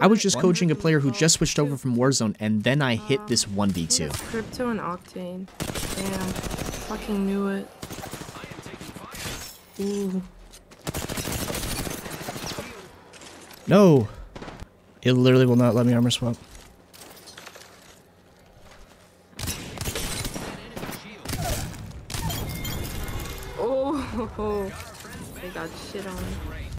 I was just coaching a player who just switched over from Warzone, and then I hit this 1v2. Crypto and Octane. Damn. Fucking knew it. Ooh. No. It literally will not let me armor swap. Oh. They got shit on.